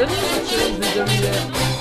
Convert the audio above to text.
Est-ce que les choses